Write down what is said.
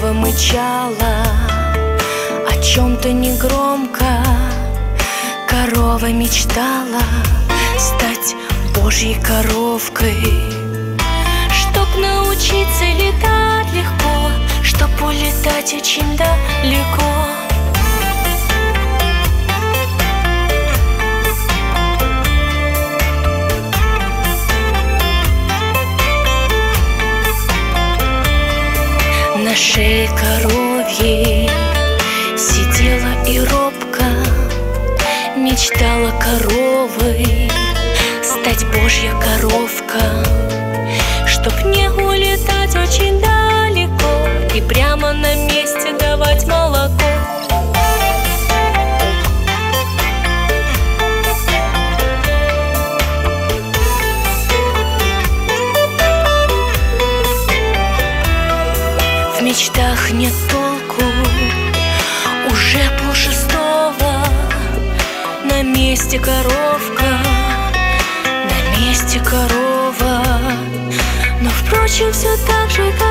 Корова мычала. О чем-то негромко Корова мечтала Стать божьей коровкой. Чтоб научиться летать легко Чтоб улетать очень далеко шее коровьей Сидела и робко Мечтала коровой Стать божья коровка Чтоб не улетать очень далеко И прямо на месте давать молоко мечтах нет толку. Уже полшестого На месте коровка На месте корова. Но впрочем все так же, как